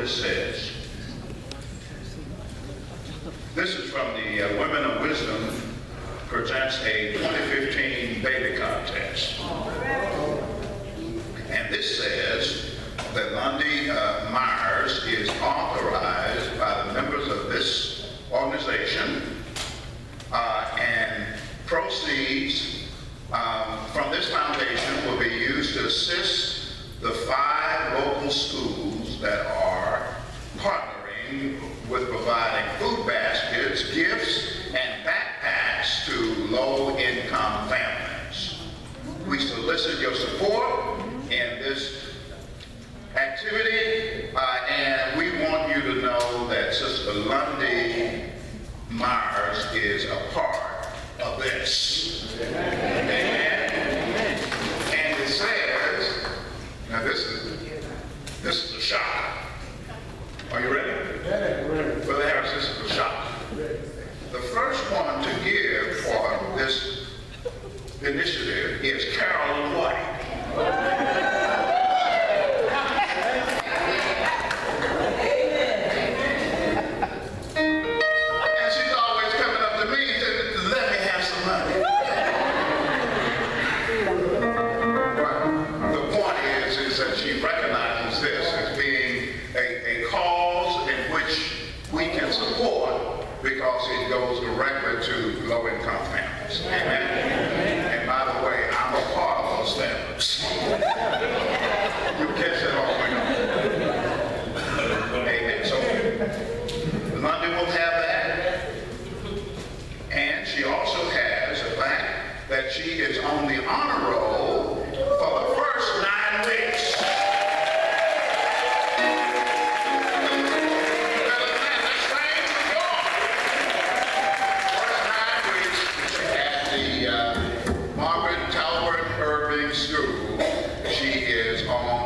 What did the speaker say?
this says. This is from the uh, Women of Wisdom presents a 2015 baby contest. And this says that Londin uh, Myers is authorized by the members of this organization uh, and proceeds um, from this foundation will be used to assist the five local schools that are with providing food baskets, gifts, and backpacks to low-income families. We solicit your support in this activity, uh, and we want you to know that Sister Londin Myers is a part of this. Amen. And it says, now this is, this is a shock. Are you ready? Brother Harris, this is a shock. The first one to give for this initiative is Carolyn White. And she's always coming up to me and saying, let me have some money. But the point is, is that she recognizes this as being a, a cause in which we can support because it goes directly to low-income families. Amen. And by the way, I'm a part of those families. You catch that all the way up. Amen. So Londin will have that. And she also has the fact she is on the honor roll for the first nine weeks. First nine weeks at the uh, Margaret Talbert Irving School, she is on